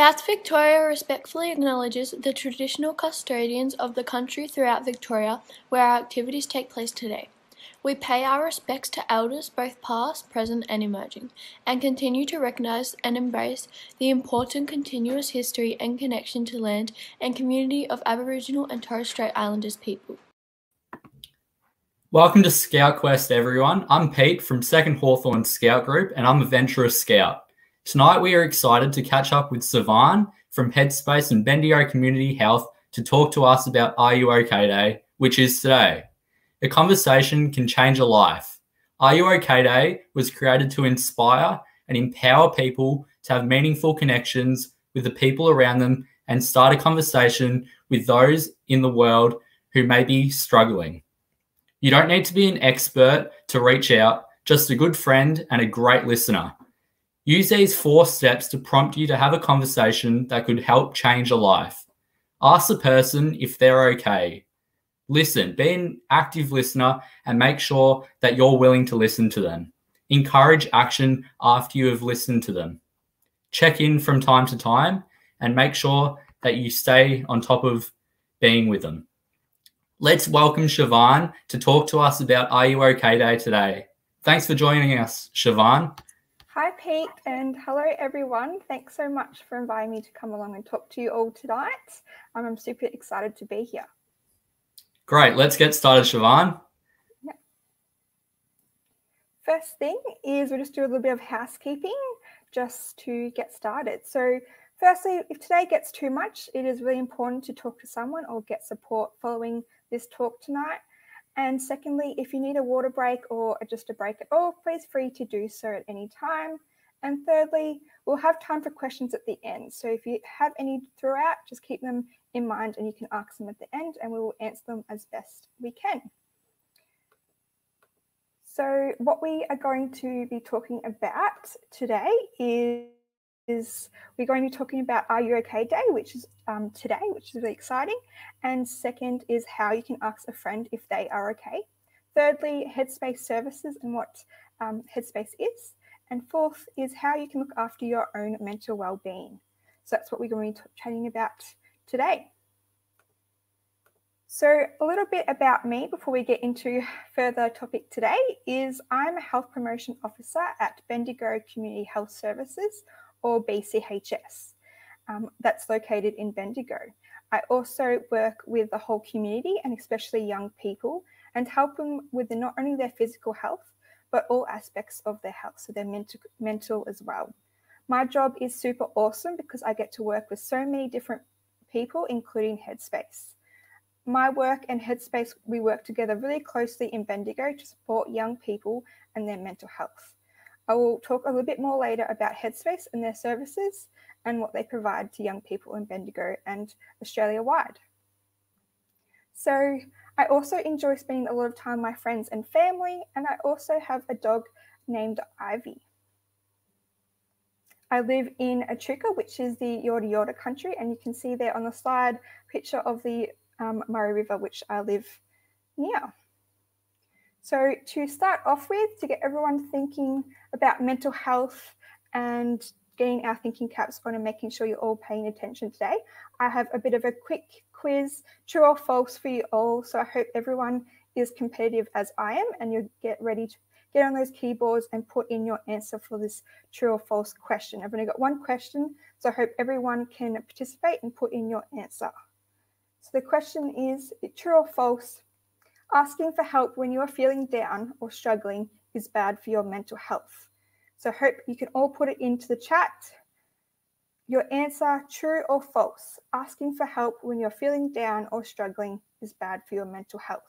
Scouts Victoria respectfully acknowledges the traditional custodians of the country throughout Victoria where our activities take place today. We pay our respects to elders both past, present and emerging, and continue to recognise and embrace the important continuous history and connection to land and community of Aboriginal and Torres Strait Islanders people. Welcome to Scout Quest, everyone. I'm Pete from Second Hawthorn Scout Group, and I'm a Venturer Scout. Tonight, we are excited to catch up with Savan from Headspace and Bendigo Community Health to talk to us about Are You OK Day, which is today. A conversation can change a life. Are You OK Day was created to inspire and empower people to have meaningful connections with the people around them and start a conversation with those in the world who may be struggling. You don't need to be an expert to reach out, just a good friend and a great listener. Use these four steps to prompt you to have a conversation that could help change a life. Ask the person if they're okay. Listen, be an active listener and make sure that you're willing to listen to them. Encourage action after you have listened to them. Check in from time to time and make sure that you stay on top of being with them. Let's welcome Sivan to talk to us about Are You OK Day today. Thanks for joining us, Sivan. Hi, Pete, and hello, everyone. Thanks so much for inviting me to come along and talk to you all tonight. Um, I'm super excited to be here. Great. Let's get started, Sivan. Yeah. First thing is we'll just do a little bit of housekeeping just to get started. So, firstly, if today gets too much, it is really important to talk to someone or get support following this talk tonight. And secondly, if you need a water break or just a break at all, please free to do so at any time. And thirdly, we'll have time for questions at the end. So if you have any throughout, just keep them in mind and you can ask them at the end and we will answer them as best we can. So what we are going to be talking about today is is we're going to be talking about Are You OK Day, which is um, today, which is really exciting. And second is how you can ask a friend if they are okay. Thirdly, Headspace services and what um, Headspace is. And fourth is how you can look after your own mental well-being. So that's what we're going to be chatting about today. So a little bit about me before we get into further topic today is I'm a health promotion officer at Bendigo Community Health Services or BCHS. Um, that's located in Bendigo. I also work with the whole community and especially young people and help them with the, not only their physical health, but all aspects of their health, so their mental, mental as well. My job is super awesome because I get to work with so many different people, including Headspace. My work and Headspace, we work together really closely in Bendigo to support young people and their mental health. I will talk a little bit more later about Headspace and their services and what they provide to young people in Bendigo and Australia wide. So, I also enjoy spending a lot of time with my friends and family, and I also have a dog named Ivy. I live in Echuca, which is the Yorta Yorta country, and you can see there on the slide picture of the um, Murray River, which I live near. So, to start off with, to get everyone thinking about mental health and getting our thinking caps on and making sure you're all paying attention today, I have a bit of a quick quiz, true or false for you all. So, I hope everyone is competitive as I am and you get ready to get on those keyboards and put in your answer for this true or false question. I've only got one question, so I hope everyone can participate and put in your answer. So, the question is true or false? Asking for help when you are feeling down or struggling is bad for your mental health. So, hope you can all put it into the chat. Your answer, true or false? Asking for help when you're feeling down or struggling is bad for your mental health.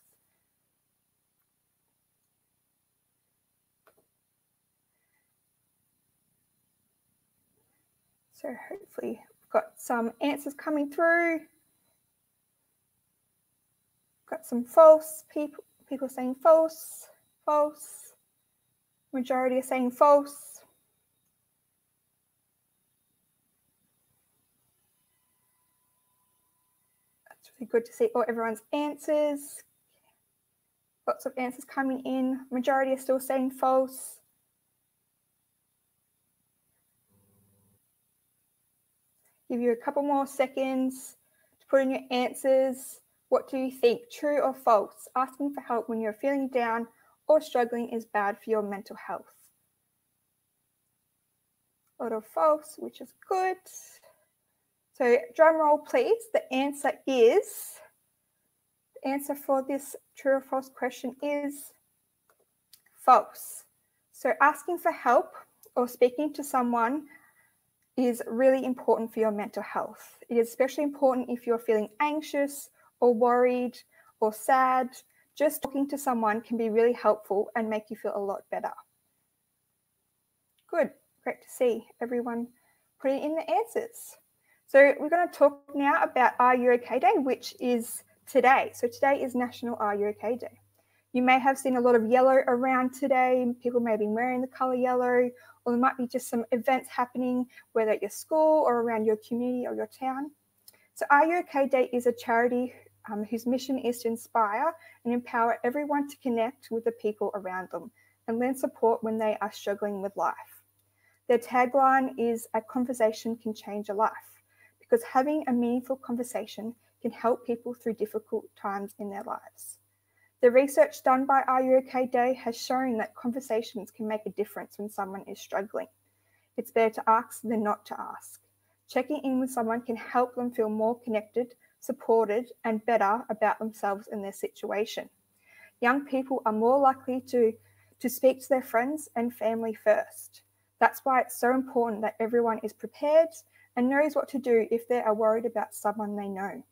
So, hopefully, we've got some answers coming through. Got some false people, people saying false, false. Majority are saying false. That's really good to see all everyone's answers. Lots of answers coming in. Majority are still saying false. Give you a couple more seconds to put in your answers. What do you think? True or false? Asking for help when you're feeling down or struggling is bad for your mental health. A lot of false, which is good. So drum roll, please. The answer is, the answer for this true or false question is false. So asking for help or speaking to someone is really important for your mental health. It is especially important if you're feeling anxious or worried or sad. Just talking to someone can be really helpful and make you feel a lot better. Good, great to see everyone putting in the answers. So we're going to talk now about Are You OK Day, which is today. So today is National Are You OK Day. You may have seen a lot of yellow around today. People may be wearing the colour yellow, or there might be just some events happening, whether at your school or around your community or your town. So Are You OK Day is a charity um, whose mission is to inspire and empower everyone to connect with the people around them and lend support when they are struggling with life. Their tagline is A conversation can change a life because having a meaningful conversation can help people through difficult times in their lives. The research done by Are You OK Day has shown that conversations can make a difference when someone is struggling. It's better to ask than not to ask. Checking in with someone can help them feel more connected, supported, and better about themselves and their situation. Young people are more likely to, to speak to their friends and family first. That's why it's so important that everyone is prepared and knows what to do if they are worried about someone they know.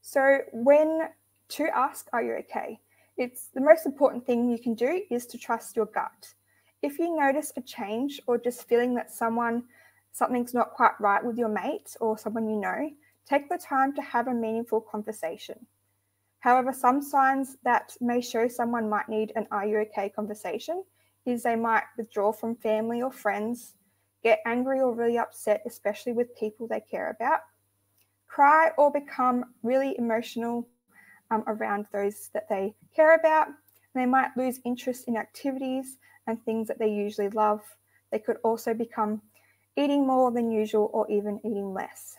So when to ask, are you okay? It's the most important thing you can do is to trust your gut. If you notice a change or just feeling that someone something's not quite right with your mate or someone you know, take the time to have a meaningful conversation. However, some signs that may show someone might need an are you okay conversation is they might withdraw from family or friends, get angry or really upset, especially with people they care about, cry or become really emotional um, around those that they care about. They might lose interest in activities and things that they usually love. They could also become eating more than usual or even eating less.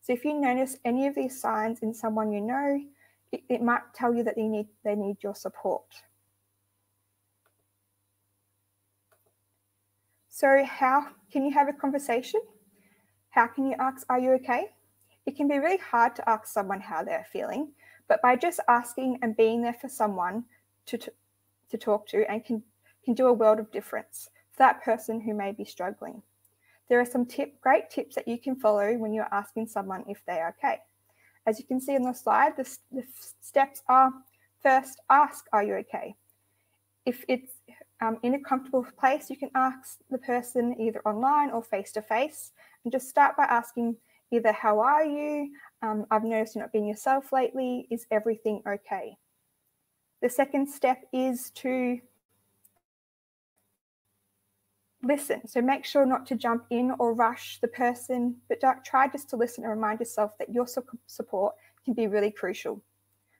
So if you notice any of these signs in someone you know, it, it might tell you that they need, they need your support. So, how can you have a conversation? How can you ask, Are you okay? It can be really hard to ask someone how they're feeling, but by just asking and being there for someone to, to, to talk to and can, can do a world of difference for that person who may be struggling. There are some tip, great tips that you can follow when you're asking someone if they're okay. As you can see on the slide, the, the steps are first, ask, Are you okay? If it's um, in a comfortable place, you can ask the person either online or face to face and just start by asking either, How are you? Um, I've noticed you're not being yourself lately. Is everything okay? The second step is to listen. So make sure not to jump in or rush the person, but try just to listen and remind yourself that your support can be really crucial.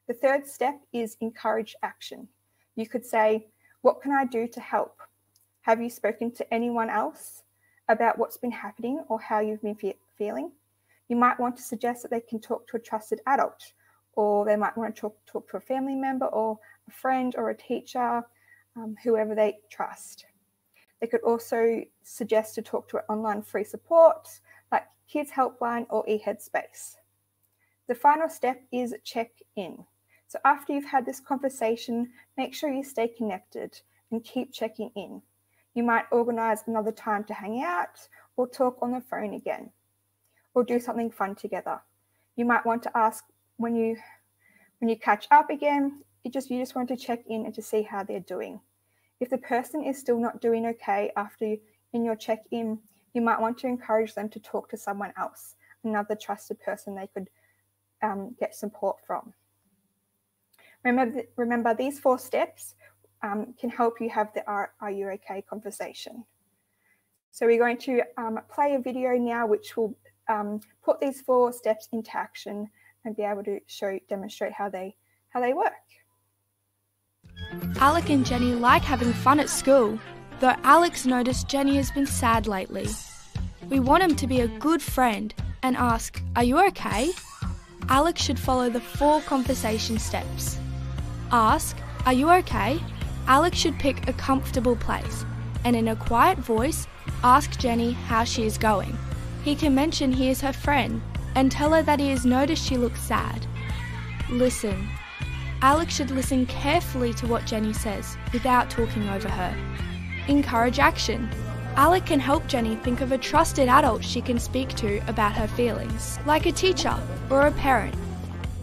The third step is encourage action. You could say, what can I do to help? Have you spoken to anyone else about what's been happening or how you've been fe- feeling? You might want to suggest that they can talk to a trusted adult, or they might want to talk, talk to a family member or a friend or a teacher, um, whoever they trust. They could also suggest to talk to an online free support like Kids Helpline or eHeadspace. The final step is check in. So after you've had this conversation, make sure you stay connected and keep checking in. You might organize another time to hang out or talk on the phone again or do something fun together. You might want to ask when you when you catch up again, you just you just want to check in and to see how they're doing. If the person is still not doing okay after you, in your check-in, you might want to encourage them to talk to someone else, another trusted person they could um, get support from. Remember, remember these four steps um, can help you have the are, are you okay conversation. So we're going to um, play a video now which will um, put these four steps into action and be able to show demonstrate how they how they work. Alec and Jenny like having fun at school. though Alex noticed Jenny has been sad lately. We want him to be a good friend and ask, Are you okay? Alex should follow the four conversation steps. Ask, Are you okay? Alex should pick a comfortable place and in a quiet voice ask Jenny how she is going. He can mention he is her friend and tell her that he has noticed she looks sad. Listen. Alex should listen carefully to what Jenny says without talking over her. Encourage action. Alec can help Jenny think of a trusted adult she can speak to about her feelings, like a teacher or a parent.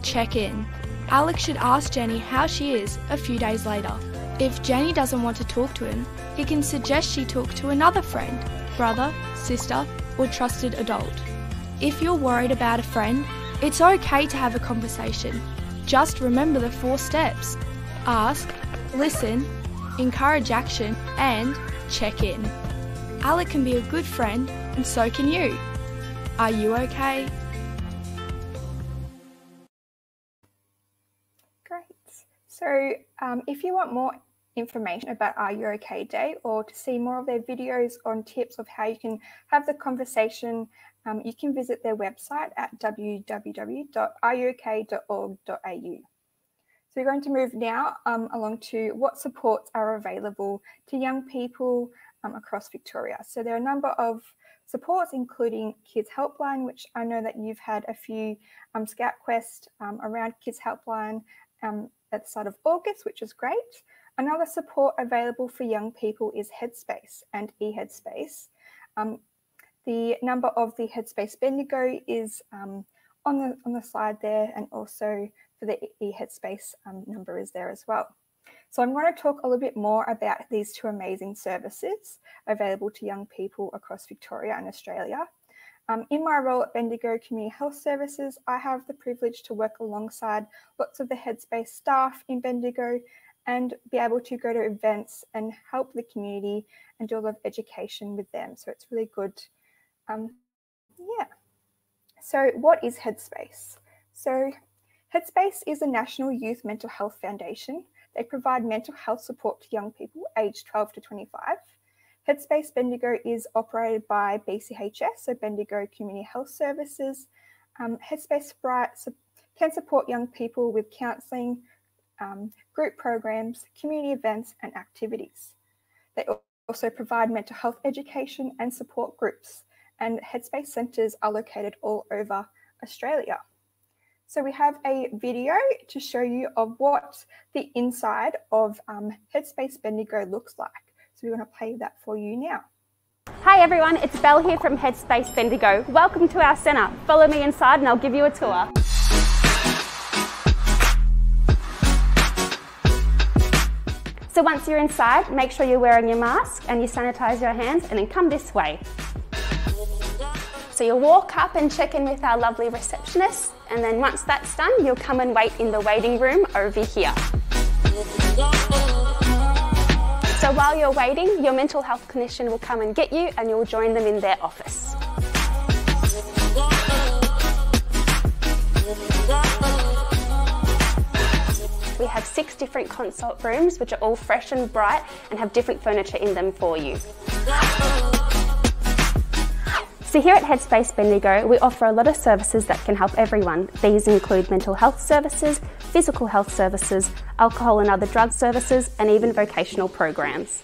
Check in. Alex should ask Jenny how she is a few days later. If Jenny doesn't want to talk to him, he can suggest she talk to another friend, brother, sister, or trusted adult. If you're worried about a friend, it's okay to have a conversation. Just remember the four steps ask, listen, encourage action, and check in. Alec can be a good friend, and so can you. Are you okay? Great. So, um, if you want more information about Are You OK Day or to see more of their videos on tips of how you can have the conversation, um, you can visit their website at www.areyook.org.au. So we're going to move now um, along to what supports are available to young people um, across Victoria. So there are a number of supports, including Kids Helpline, which I know that you've had a few um, Scout Quest um, around Kids Helpline um, at the start of August, which is great. Another support available for young people is Headspace and eHeadspace. Um, the number of the Headspace Bendigo is um, on the on the slide there, and also for the eHeadspace um, number is there as well. So I'm going to talk a little bit more about these two amazing services available to young people across Victoria and Australia. Um, in my role at Bendigo Community Health Services, I have the privilege to work alongside lots of the Headspace staff in Bendigo and be able to go to events and help the community and do a lot of education with them. So it's really good. Um, yeah. So, what is Headspace? So, Headspace is a national youth mental health foundation. They provide mental health support to young people aged 12 to 25. Headspace Bendigo is operated by BCHS, so Bendigo Community Health Services. Um, Headspace can support young people with counselling, um, group programs, community events, and activities. They also provide mental health education and support groups, and Headspace centres are located all over Australia. So we have a video to show you of what the inside of um, Headspace Bendigo looks like. So we're going to play that for you now. Hi everyone, it's Belle here from Headspace Bendigo. Welcome to our centre. Follow me inside and I'll give you a tour. So once you're inside, make sure you're wearing your mask and you sanitize your hands and then come this way. So you'll walk up and check in with our lovely receptionist and then once that's done, you'll come and wait in the waiting room over here. So while you're waiting, your mental health clinician will come and get you and you'll join them in their office. We have six different consult rooms which are all fresh and bright and have different furniture in them for you. So here at Headspace Bendigo, we offer a lot of services that can help everyone. These include mental health services, physical health services, alcohol and other drug services, and even vocational programs.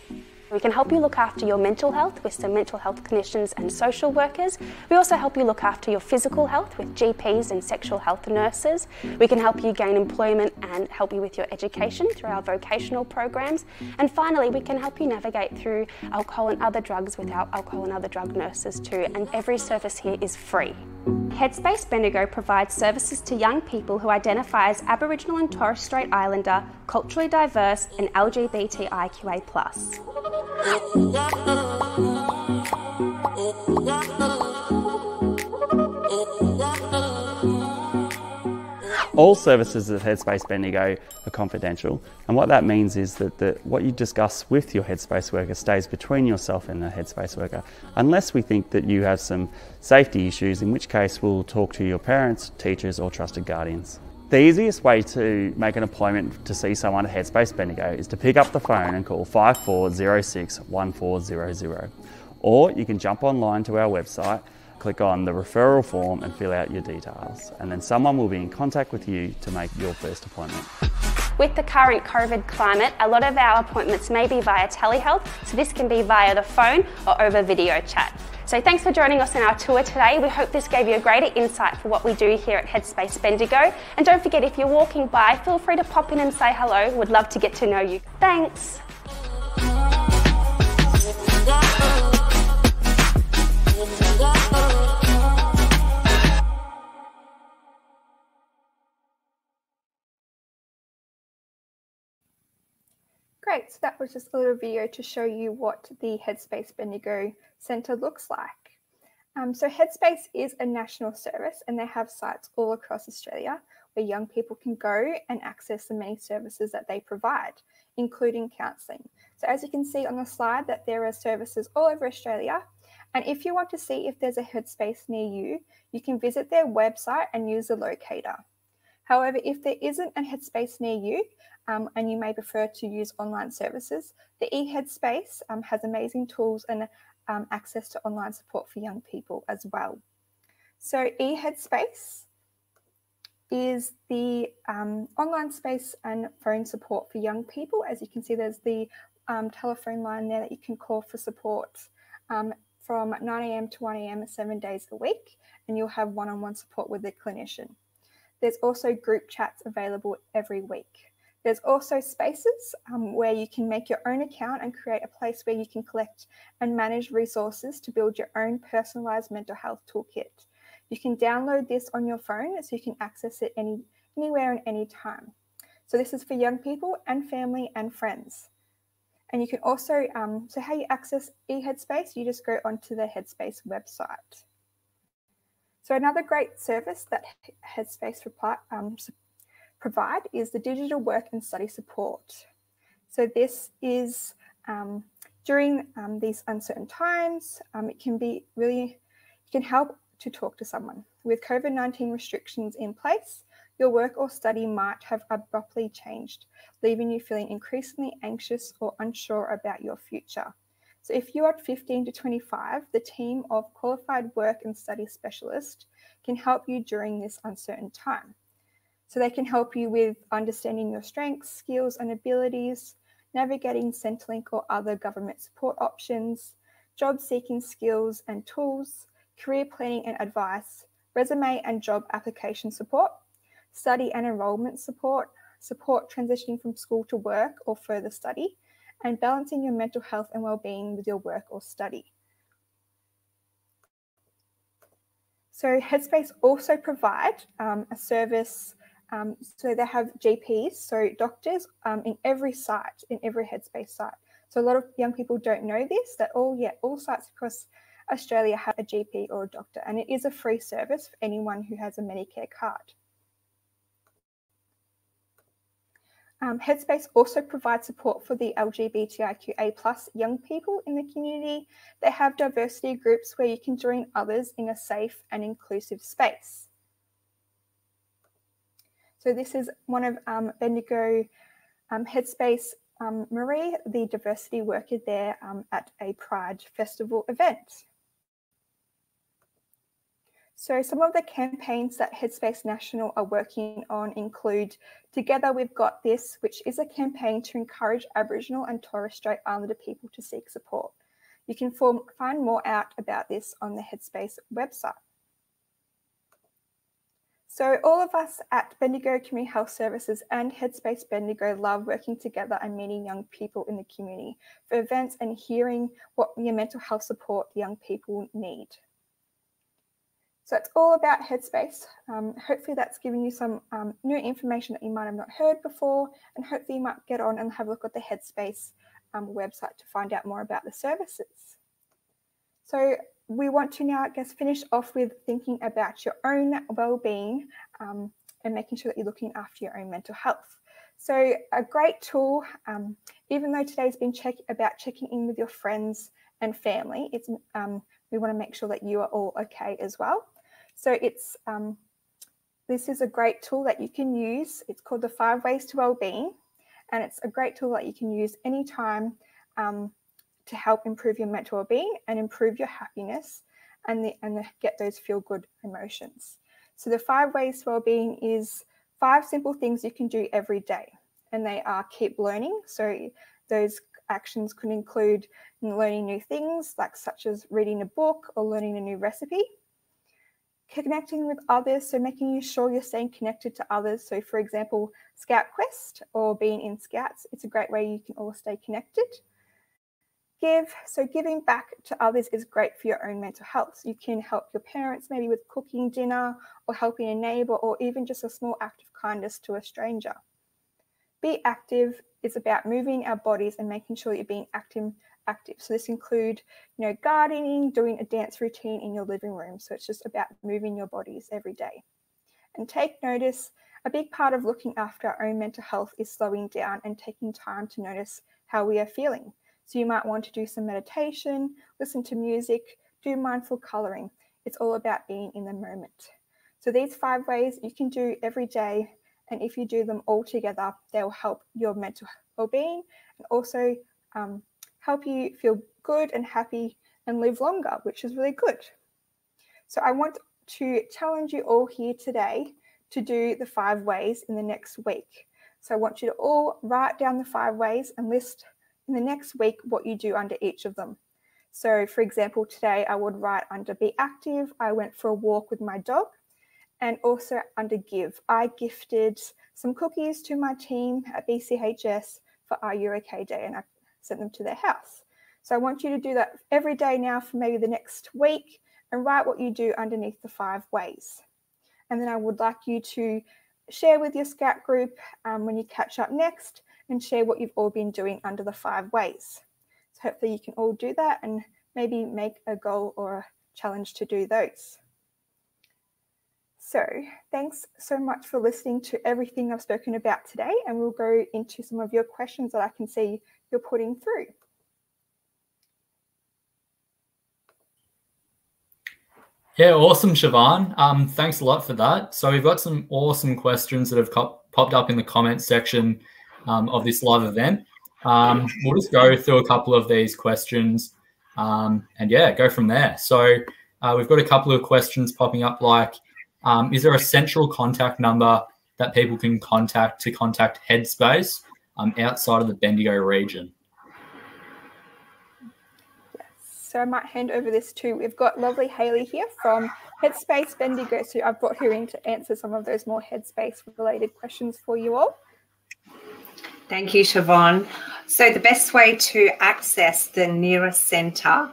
We can help you look after your mental health with some mental health clinicians and social workers. We also help you look after your physical health with GPs and sexual health nurses. We can help you gain employment and help you with your education through our vocational programs. And finally, we can help you navigate through alcohol and other drugs with our alcohol and other drug nurses too. And every service here is free. Headspace Bendigo provides services to young people who identify as Aboriginal and Torres Strait Islander, culturally diverse, and LGBTIQA. All services at Headspace Bendigo are confidential, and what that means is that the, what you discuss with your Headspace worker stays between yourself and the Headspace worker, unless we think that you have some safety issues, in which case we'll talk to your parents, teachers, or trusted guardians. The easiest way to make an appointment to see someone at Headspace Bendigo is to pick up the phone and call 5406 1400. Or you can jump online to our website, click on the referral form and fill out your details. And then someone will be in contact with you to make your first appointment. With the current COVID climate, a lot of our appointments may be via telehealth, so this can be via the phone or over video chat. So thanks for joining us in our tour today. We hope this gave you a greater insight for what we do here at Headspace Bendigo. And don't forget, if you're walking by, feel free to pop in and say hello. We'd love to get to know you. Thanks. Great, so that was just a little video to show you what the Headspace Bendigo Centre looks like. Um, so Headspace is a national service and they have sites all across Australia where young people can go and access the many services that they provide, including counselling. So as you can see on the slide that there are services all over Australia. And if you want to see if there's a Headspace near you, you can visit their website and use the locator. However, if there isn't a Headspace near you, um, and you may prefer to use online services, the eHeadspace um, has amazing tools and um, access to online support for young people as well. So eHeadspace is the um, online space and phone support for young people. As you can see, there's the um, telephone line there that you can call for support um, from 9am to 1am seven days a week, and you'll have one-on-one support with a clinician. There's also group chats available every week. There's also spaces um, where you can make your own account and create a place where you can collect and manage resources to build your own personalized mental health toolkit. You can download this on your phone so you can access it any, anywhere and any time. So this is for young people and family and friends. And you can also, um, so how you access eHeadspace, you just go onto the Headspace website. So another great service that Headspace um, provide is the digital work and study support. So this is um, during um, these uncertain times, um, it can be really, it can help to talk to someone. With COVID-19 restrictions in place, your work or study might have abruptly changed, leaving you feeling increasingly anxious or unsure about your future. So if you are 15 to 25, the team of qualified work and study specialists can help you during this uncertain time. So they can help you with understanding your strengths, skills, and abilities, navigating Centrelink or other government support options, job seeking skills and tools, career planning and advice, resume and job application support, study and enrolment support, support transitioning from school to work or further study, and balancing your mental health and well-being with your work or study. So Headspace also provide um, a service um, so they have GPs, so doctors um, in every site, in every Headspace site. So a lot of young people don't know this, that all, yeah, all sites across Australia have a GP or a doctor, and it is a free service for anyone who has a Medicare card. Um, Headspace also provides support for the LGBTIQA plus young people in the community. They have diversity groups where you can join others in a safe and inclusive space. So this is one of um, Bendigo um, Headspace um, Marie, the diversity worker there um, at a Pride Festival event. So some of the campaigns that Headspace National are working on include Together We've Got This, which is a campaign to encourage Aboriginal and Torres Strait Islander people to seek support. You can form, find more out about this on the Headspace website. So all of us at Bendigo Community Health Services and Headspace Bendigo love working together and meeting young people in the community for events and hearing what your mental health support young people need. So it's all about Headspace. Um, hopefully that's giving you some um, new information that you might have not heard before and hopefully you might get on and have a look at the Headspace um, website to find out more about the services. So we want to now, I guess, finish off with thinking about your own well-being um, and making sure that you're looking after your own mental health. So a great tool, um, even though today's been check about checking in with your friends and family, it's um, we want to make sure that you are all okay as well. So it's um, this is a great tool that you can use. It's called the Five Ways to Wellbeing, and it's a great tool that you can use anytime um, to help improve your mental well-being and improve your happiness and, the, and the, get those feel-good emotions. So the five ways to well-being is five simple things you can do every day, and they are keep learning. So those actions could include learning new things, like such as reading a book or learning a new recipe connecting with others, so making sure you're staying connected to others. So, for example, Scout Quest or being in Scouts, it's a great way you can all stay connected. Give, so giving back to others is great for your own mental health. So you can help your parents maybe with cooking dinner or helping a neighbor or even just a small act of kindness to a stranger. Be active is about moving our bodies and making sure you're being active active. So this include, you know, gardening, doing a dance routine in your living room. So it's just about moving your bodies every day. And take notice. A big part of looking after our own mental health is slowing down and taking time to notice how we are feeling. So you might want to do some meditation, listen to music, do mindful coloring. It's all about being in the moment. So these five ways you can do every day, and if you do them all together, they will help your mental well-being and also um, help you feel good and happy and live longer, which is really good. So I want to challenge you all here today to do the five ways in the next week. So I want you to all write down the five ways and list in the next week what you do under each of them. So, for example, today I would write under be active, I went for a walk with my dog, and also under give, I gifted some cookies to my team at BCHS for Are You OK Day, and I sent them to their house. So I want you to do that every day now for maybe the next week and write what you do underneath the five ways. And then I would like you to share with your Scout group um, when you catch up next and share what you've all been doing under the five ways. So hopefully you can all do that and maybe make a goal or a challenge to do those. So thanks so much for listening to everything I've spoken about today and we'll go into some of your questions that I can see you're putting through. Yeah, awesome, Siobhan. Um, thanks a lot for that. So we've got some awesome questions that have popped up in the comments section um, of this live event. Um, we'll just go through a couple of these questions um, and yeah, go from there. So uh, we've got a couple of questions popping up like, um, is there a central contact number that people can contact to contact Headspace? um, outside of the Bendigo region. Yes. So I might hand over this to, we've got lovely Haley here from Headspace Bendigo. So I've brought her in to answer some of those more Headspace related questions for you all. Thank you, Siobhan. So the best way to access the nearest centre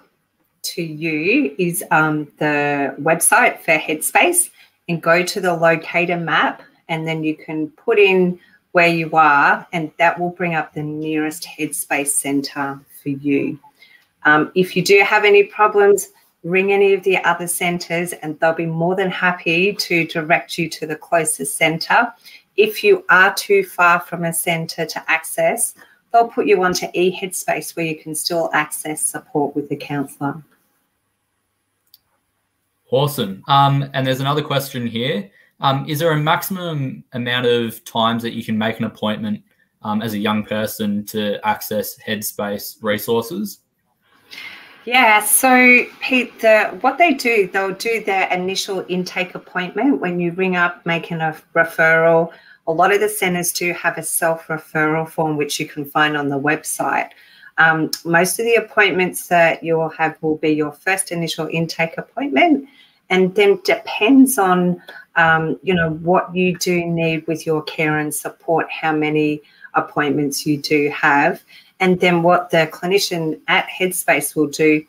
to you is um, the website for Headspace and go to the locator map and then you can put in where you are, and that will bring up the nearest headspace centre for you. Um, if you do have any problems, ring any of the other centres and they'll be more than happy to direct you to the closest centre. If you are too far from a centre to access, they'll put you onto eHeadspace where you can still access support with a counsellor. Awesome. Um, and there's another question here. Um, is there a maximum amount of times that you can make an appointment um, as a young person to access Headspace resources? Yeah, so Pete, the, what they do, they'll do their initial intake appointment when you ring up making a referral. A lot of the centres do have a self referral form which you can find on the website. Um, most of the appointments that you'll have will be your first initial intake appointment, and then depends on um, you know, what you do need with your care and support, how many appointments you do have, and then what the clinician at Headspace will do,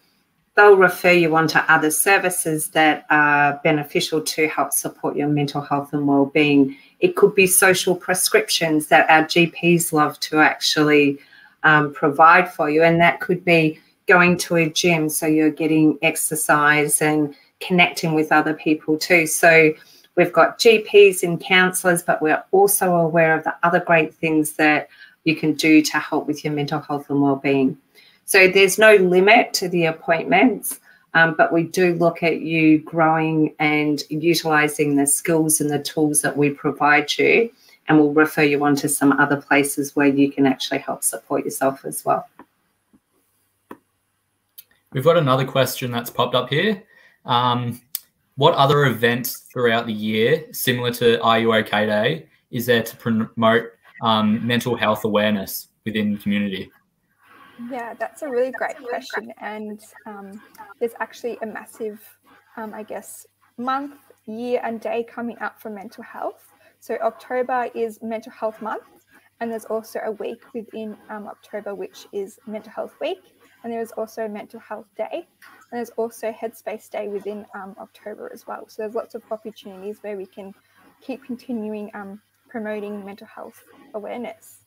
they'll refer you on to other services that are beneficial to help support your mental health and well-being. It could be social prescriptions that our GPs love to actually um, provide for you, and that could be going to a gym so you're getting exercise and connecting with other people too. So We've got GPs and counsellors, but we're also aware of the other great things that you can do to help with your mental health and well-being. So there's no limit to the appointments. Um, but we do look at you growing and utilizing the skills and the tools that we provide you, and we'll refer you on to some other places where you can actually help support yourself as well. We've got another question that's popped up here. Um, what other events throughout the year, similar to R U OK? Day, is there to promote um, mental health awareness within the community? Yeah, that's a really great question. And um, there's actually a massive, um, I guess, month, year, and day coming up for mental health. So October is Mental Health Month, and there's also a week within um, October, which is Mental Health Week. And there's also Mental Health Day, and there's also Headspace Day within um, October as well. So there's lots of opportunities where we can keep continuing um, promoting mental health awareness.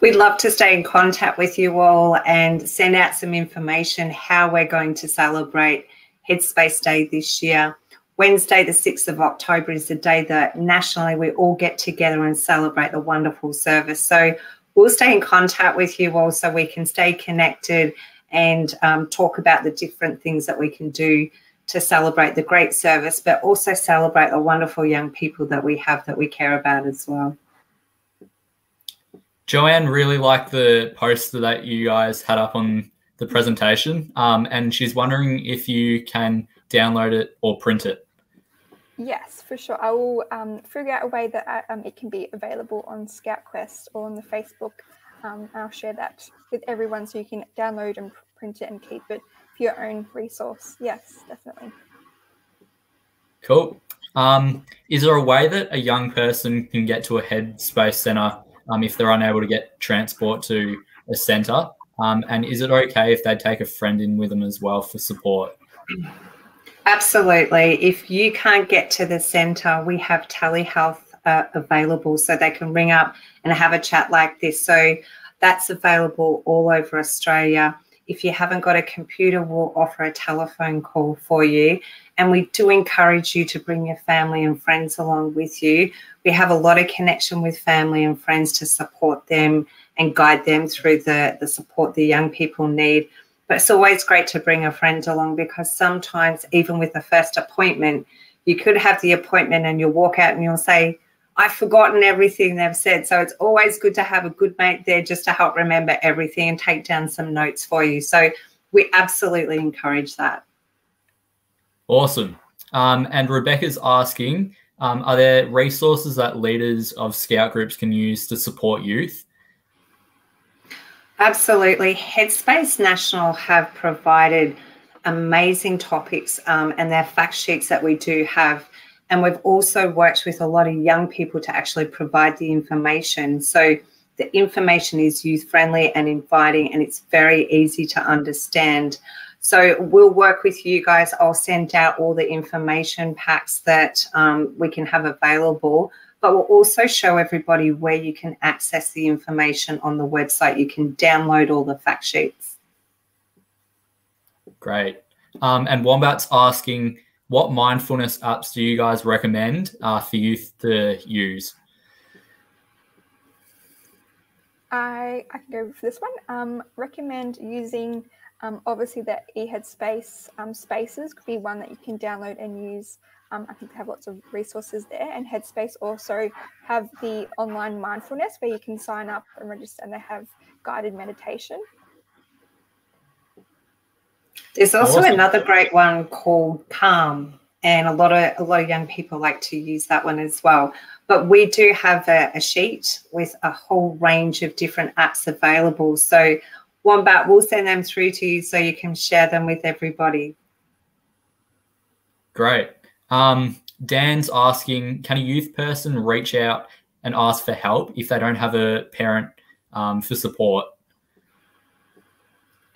We'd love to stay in contact with you all and send out some information how we're going to celebrate Headspace Day this year. Wednesday, the 6th of October, is the day that nationally we all get together and celebrate the wonderful service. So we'll stay in contact with you all so we can stay connected and um, talk about the different things that we can do to celebrate the great service, but also celebrate the wonderful young people that we have that we care about as well. Joanne really liked the poster that you guys had up on the presentation, um, and she's wondering if you can download it or print it. Yes, for sure. I will um, figure out a way that I, uh, um, it can be available on ScoutQuest or on the Facebook. Um, I'll share that with everyone so you can download and print it and keep it for your own resource. Yes, definitely. Cool. Um, is there a way that a young person can get to a headspace center um, if they're unable to get transport to a center? Um, and is it okay if they take a friend in with them as well for support? Absolutely. If you can't get to the center, we have telehealth uh, available so they can ring up and have a chat like this. So that's available all over Australia. If you haven't got a computer, we'll offer a telephone call for you. And we do encourage you to bring your family and friends along with you. We have a lot of connection with family and friends to support them and guide them through the, the support the young people need. But it's always great to bring a friend along because sometimes, even with the first appointment, you could have the appointment and you'll walk out and you'll say, I've forgotten everything they've said. So it's always good to have a good mate there just to help remember everything and take down some notes for you. So we absolutely encourage that. Awesome. Um, and Rebecca's asking um, Are there resources that leaders of scout groups can use to support youth? Absolutely. Headspace National have provided amazing topics um, and their fact sheets that we do have and we've also worked with a lot of young people to actually provide the information. So the information is youth friendly and inviting, and it's very easy to understand. So we'll work with you guys. I'll send out all the information packs that um, we can have available, but we'll also show everybody where you can access the information on the website. You can download all the fact sheets. Great. Um, and Wombat's asking, what mindfulness apps do you guys recommend uh, for youth to use? I, I can go for this one. Um, recommend using um, obviously the eHeadspace um, spaces could be one that you can download and use. Um, I think they have lots of resources there. And Headspace also have the online mindfulness where you can sign up and register, and they have guided meditation. There's also awesome. another great one called Calm, and a lot of a lot of young people like to use that one as well. But we do have a, a sheet with a whole range of different apps available. So Wombat, we'll send them through to you so you can share them with everybody. Great. Um, Dan's asking, can a youth person reach out and ask for help if they don't have a parent um, for support?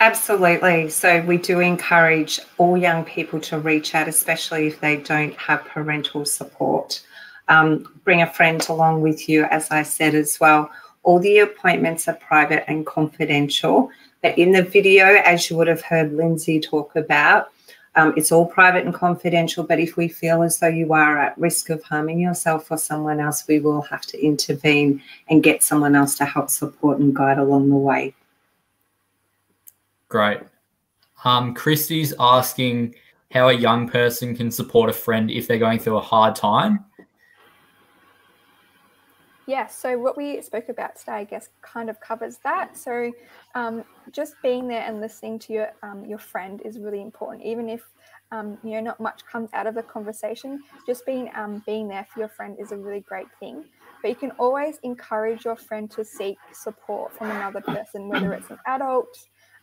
Absolutely. So we do encourage all young people to reach out, especially if they don't have parental support. Um, bring a friend along with you, as I said as well. All the appointments are private and confidential. But in the video, as you would have heard Lindsay talk about, um, it's all private and confidential. But if we feel as though you are at risk of harming yourself or someone else, we will have to intervene and get someone else to help support and guide along the way. Great. Um, Christy's asking how a young person can support a friend if they're going through a hard time. Yeah, so what we spoke about today, I guess, kind of covers that. So um, just being there and listening to your um, your friend is really important, even if um, you know not much comes out of the conversation. Just being um, being there for your friend is a really great thing. But you can always encourage your friend to seek support from another person, whether it's an adult,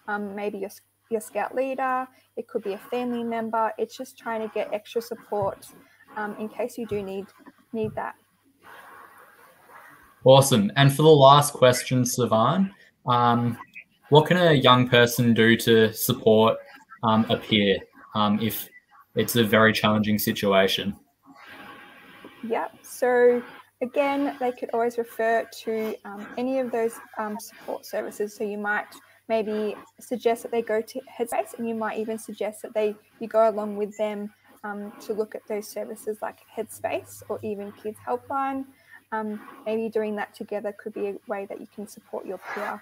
um, maybe your your scout leader, it could be a family member. It's just trying to get extra support um, in case you do need need that. Awesome. And for the last question, Savan, um, what can a young person do to support um, a peer um, if it's a very challenging situation? Yeah. So again, they could always refer to um, any of those um, support services. So you might maybe suggest that they go to Headspace, and you might even suggest that they you go along with them um, to look at those services like Headspace or even Kids Helpline um, maybe doing that together could be a way that you can support your peer.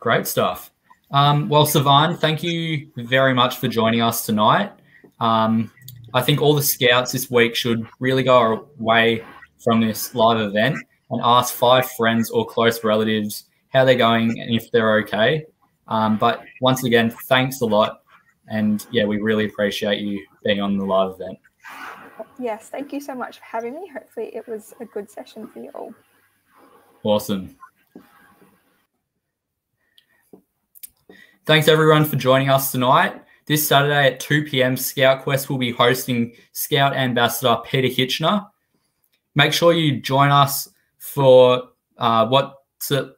Great stuff. Um, well, Savan, thank you very much for joining us tonight. Um, I think all the scouts this week should really go away from this live event and ask five friends or close relatives how they're going and if they're okay. Um, but once again, thanks a lot. And yeah, we really appreciate you being on the live event. Yes, thank you so much for having me. Hopefully, it was a good session for you all. Awesome. Thanks everyone for joining us tonight. This Saturday at 2 p.m., Scout Quest will be hosting Scout Ambassador Peter Hitchener. Make sure you join us for uh, what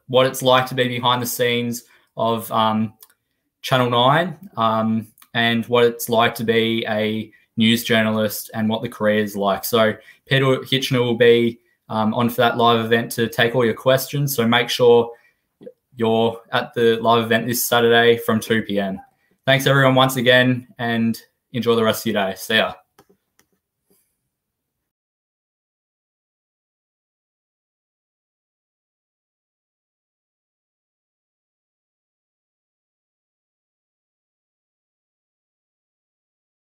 what it's like to be behind the scenes of um, Channel 9 um, and what it's like to be a news journalist and what the career is like. So Peter Hitchener will be um, on for that live event to take all your questions. So make sure you're at the live event this Saturday from 2 p.m. Thanks everyone once again and enjoy the rest of your day. See ya.